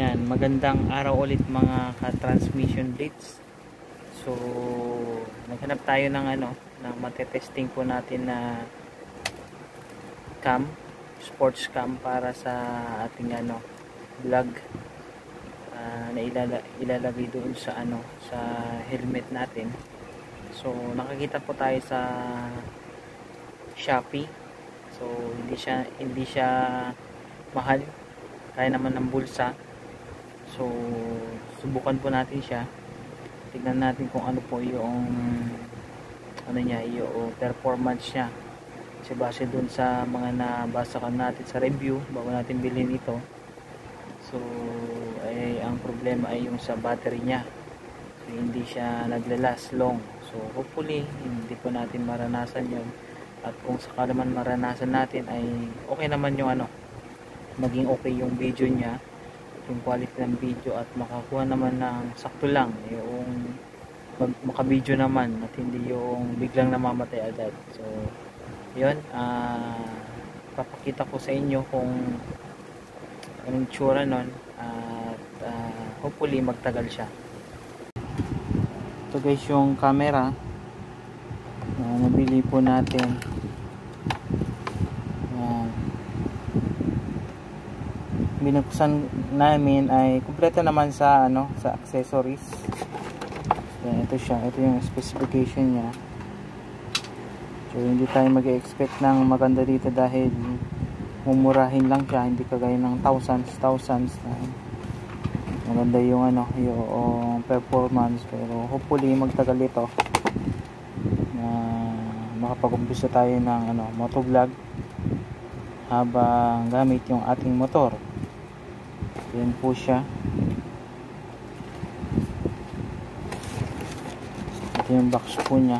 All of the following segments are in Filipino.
Yan, magandang araw ulit mga ka-transmission blitz. So, naghanap tayo ng ano, ng matetesting po natin na cam, sports cam para sa ating ano, vlog uh, na ilala, ilalagay doon sa ano, sa helmet natin. So, nakakita po tayo sa Shopee. So, hindi siya hindi siya mahal. Kaya naman ng bulsa So, subukan po natin siya. Tignan natin kung ano po yung ano niya, yung performance niya. Kasi base dun sa mga nabasa ka natin sa review bago natin bilhin ito. So, ay ang problema ay yung sa battery niya. So, hindi siya nagla-last long. So, hopefully, hindi po natin maranasan yon At kung sakala man maranasan natin ay okay naman yung ano, maging okay yung video niya yung quality ng video at makakuha naman ng sakto lang yung mag, makabideo naman at hindi yung biglang namamatay agad. So yun uh, papakita ko sa inyo kung anong tsura nun at uh, hopefully magtagal siya. Ito guys yung camera. Uh, nabili po natin binuksan namin ay kumpleto naman sa ano sa accessories. Yan ito siya. Ito yung specification niya. So hindi tayo mag-expect ng maganda dito dahil mumurahin lang siya hindi kagaya ng thousands thousands na. Maganda yung ano yung performance. Pero hopefully magtagal ito na makapag-umpisa tayo ng ano motovlog habang gamit yung ating motor yan po siya. Ito yung box po niya.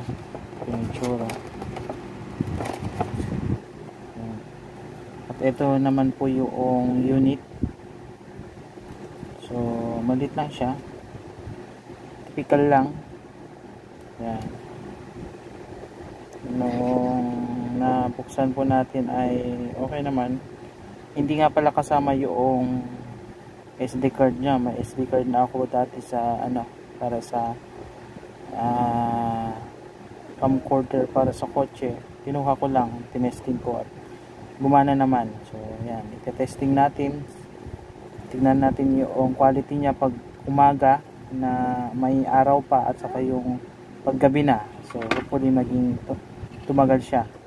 Ito yung tsura at ito naman po yung unit. So malit lang siya. Typical lang. Yan. Nung nabuksan po natin ay okay naman. Hindi nga pala kasama yung SD card niya. May SD card na ako dati sa ano para sa uh, camcorder para sa kotse. Kinuha ko lang tinesting ko at gumana naman. So yan. Ite-testing natin. Tingnan natin yung quality niya pag umaga na may araw pa at saka yung paggabi na. So hopefully maging tumagal siya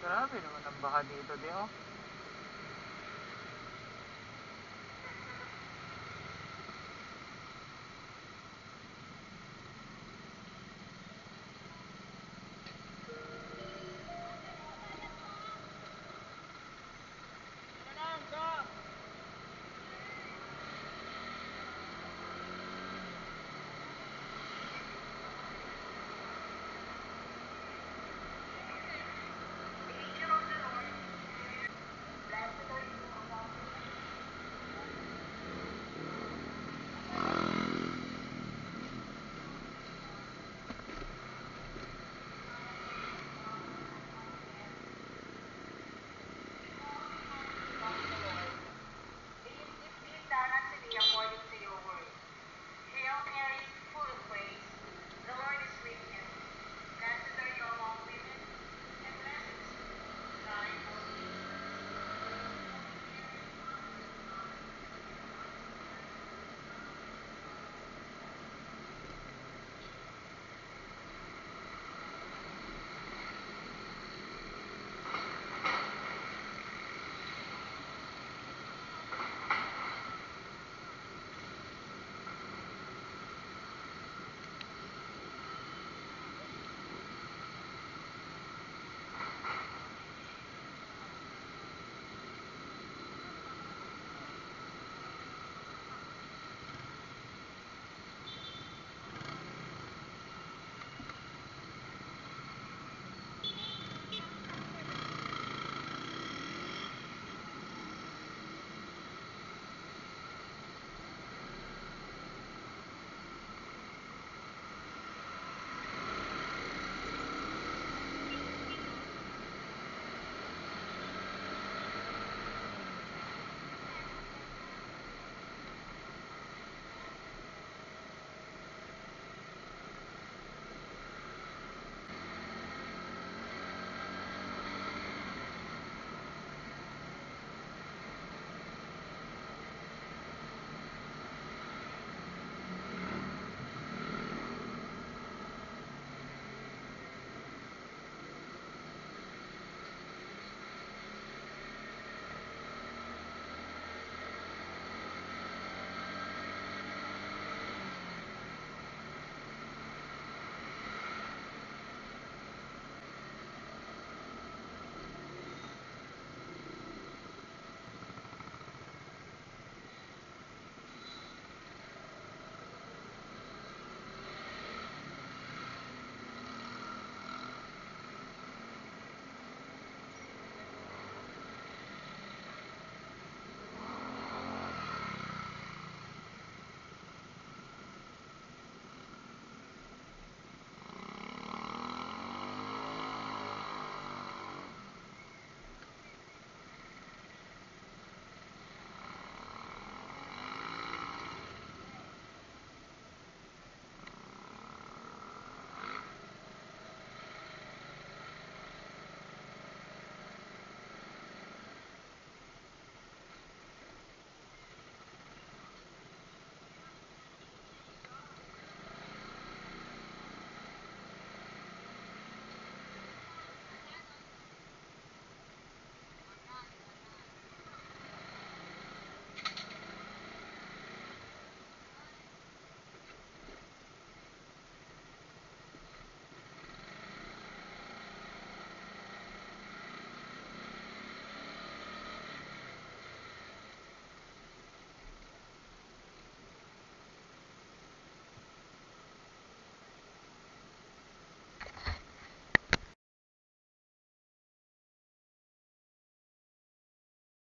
Grabe naman ang baka dito, di oh.